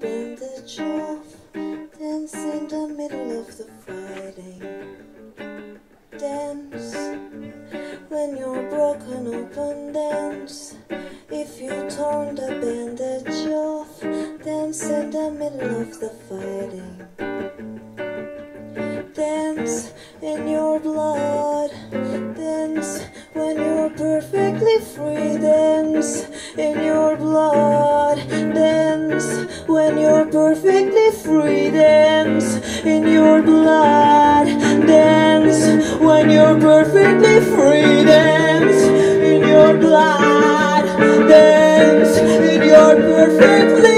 bandage off. Dance in the middle of the fighting. Dance when you're broken open. Dance if you torn the bandage off. Dance in the middle of the fighting. Dance in your blood. Dance when you're perfectly free. Dance in your when you're perfectly free dance in your blood dance when you're perfectly free dance in your blood dance in your perfectly